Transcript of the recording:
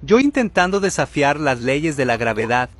Yo intentando desafiar las leyes de la gravedad.